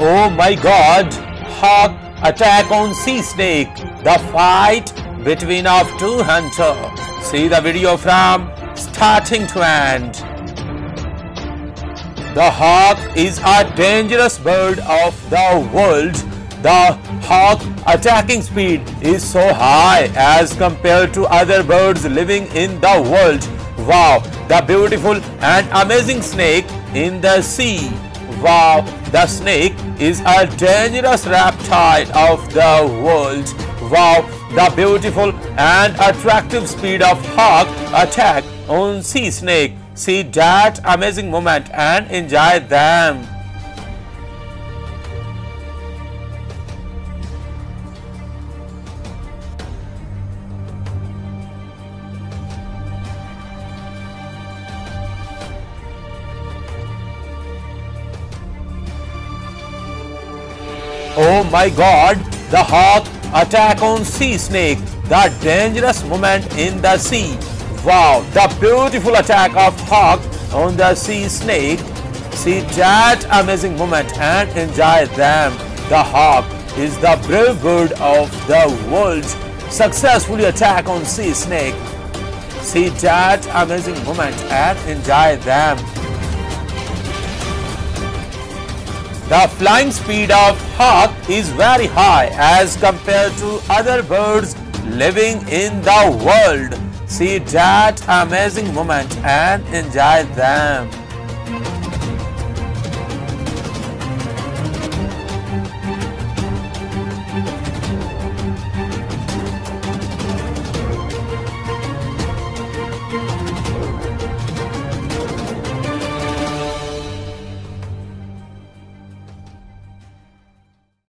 Oh my god! Hawk attack on sea snake. The fight between of two hunter. See the video from starting to end. The hawk is a dangerous bird of the world. The hawk attacking speed is so high as compared to other birds living in the world. Wow, the beautiful and amazing snake in the sea. Wow, the snake is a dangerous reptile of the world. Wow, the beautiful and attractive speed of hawk attack on sea snake. See that amazing moment and enjoy them. Oh my god, the hawk attack on sea snake, the dangerous moment in the sea. Wow, the beautiful attack of hawk on the sea snake. See that amazing moment and enjoy them. The hawk is the brave bird of the world. Successfully attack on sea snake. See that amazing moment and enjoy them. The flying speed of hawk is very high as compared to other birds living in the world. See that amazing moment and enjoy them.